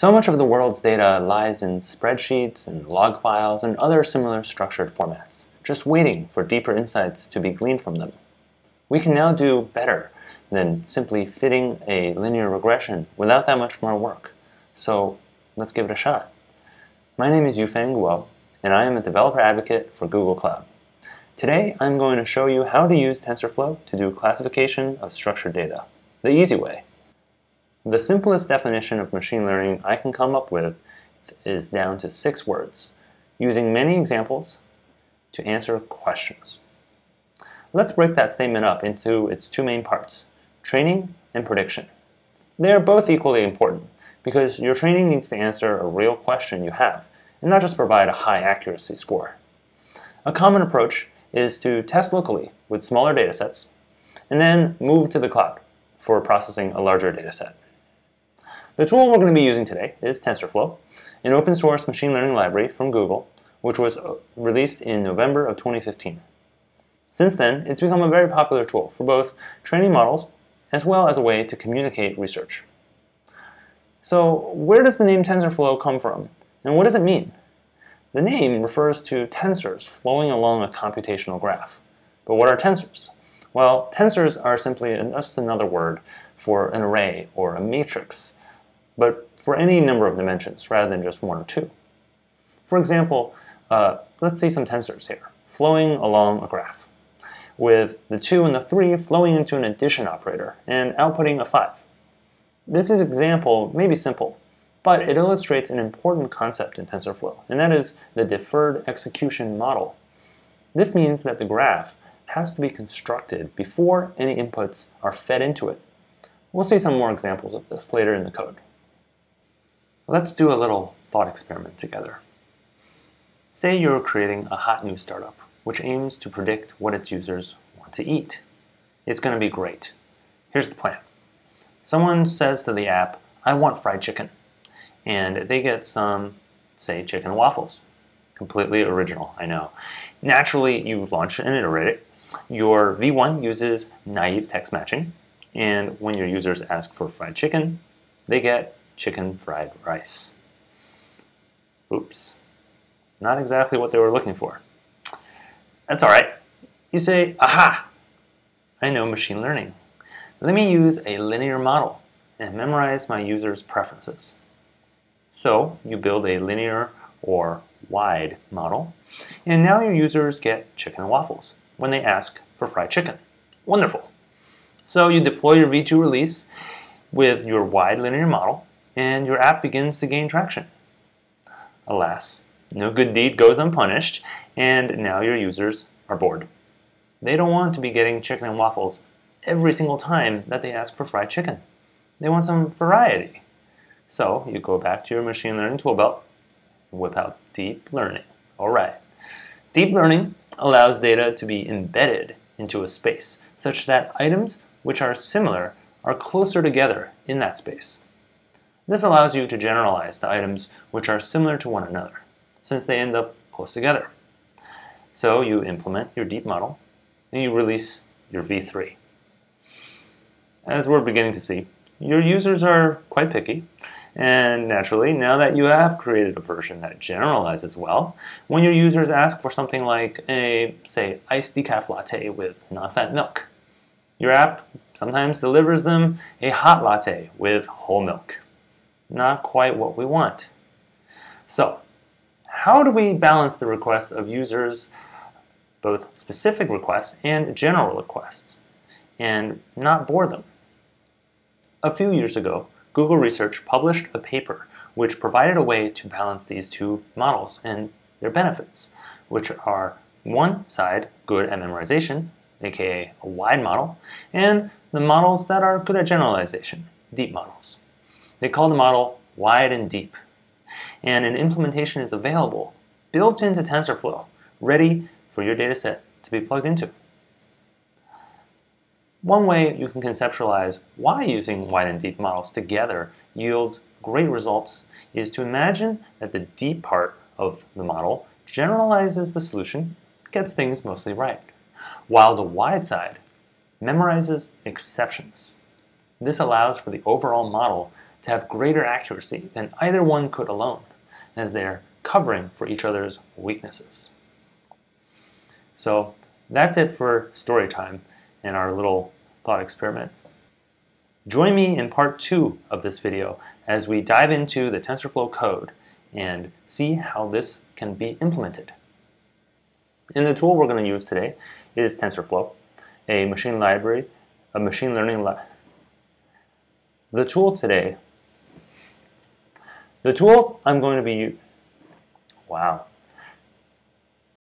So much of the world's data lies in spreadsheets and log files and other similar structured formats, just waiting for deeper insights to be gleaned from them. We can now do better than simply fitting a linear regression without that much more work. So let's give it a shot. My name is Yufeng Guo, and I am a developer advocate for Google Cloud. Today, I'm going to show you how to use TensorFlow to do classification of structured data, the easy way. The simplest definition of machine learning I can come up with is down to six words, using many examples to answer questions. Let's break that statement up into its two main parts, training and prediction. They are both equally important because your training needs to answer a real question you have and not just provide a high accuracy score. A common approach is to test locally with smaller datasets and then move to the cloud for processing a larger dataset. The tool we're going to be using today is TensorFlow, an open source machine learning library from Google, which was uh, released in November of 2015. Since then, it's become a very popular tool for both training models as well as a way to communicate research. So where does the name TensorFlow come from, and what does it mean? The name refers to tensors flowing along a computational graph. But what are tensors? Well, tensors are simply just another word for an array or a matrix but for any number of dimensions rather than just one or two. For example, uh, let's see some tensors here, flowing along a graph, with the 2 and the 3 flowing into an addition operator and outputting a 5. This is example may be simple, but it illustrates an important concept in TensorFlow, and that is the deferred execution model. This means that the graph has to be constructed before any inputs are fed into it. We'll see some more examples of this later in the code. Let's do a little thought experiment together. Say you're creating a hot new startup, which aims to predict what its users want to eat. It's going to be great. Here's the plan. Someone says to the app, I want fried chicken. And they get some, say, chicken waffles. Completely original, I know. Naturally, you launch and iterate it. Your V1 uses naive text matching. And when your users ask for fried chicken, they get chicken fried rice. Oops. Not exactly what they were looking for. That's all right. You say, aha, I know machine learning. Let me use a linear model and memorize my user's preferences. So you build a linear or wide model, and now your users get chicken waffles when they ask for fried chicken. Wonderful. So you deploy your V2 release with your wide linear model, and your app begins to gain traction. Alas, no good deed goes unpunished, and now your users are bored. They don't want to be getting chicken and waffles every single time that they ask for fried chicken. They want some variety. So you go back to your machine learning tool belt, whip out deep learning. All right. Deep learning allows data to be embedded into a space such that items which are similar are closer together in that space. This allows you to generalize the items which are similar to one another, since they end up close together. So you implement your deep model, and you release your V3. As we're beginning to see, your users are quite picky, and naturally, now that you have created a version that generalizes well, when your users ask for something like a, say, iced decaf latte with non-fat milk, your app sometimes delivers them a hot latte with whole milk not quite what we want. So, how do we balance the requests of users, both specific requests and general requests, and not bore them? A few years ago, Google Research published a paper which provided a way to balance these two models and their benefits, which are one side good at memorization, aka a wide model, and the models that are good at generalization, deep models. They call the model wide and deep. And an implementation is available, built into TensorFlow, ready for your dataset to be plugged into. One way you can conceptualize why using wide and deep models together yields great results is to imagine that the deep part of the model generalizes the solution, gets things mostly right, while the wide side memorizes exceptions. This allows for the overall model to have greater accuracy than either one could alone, as they are covering for each other's weaknesses. So that's it for story time and our little thought experiment. Join me in part two of this video as we dive into the TensorFlow code and see how this can be implemented. And the tool we're going to use today is TensorFlow, a machine library, a machine learning li The tool today, the tool I'm going to be, wow,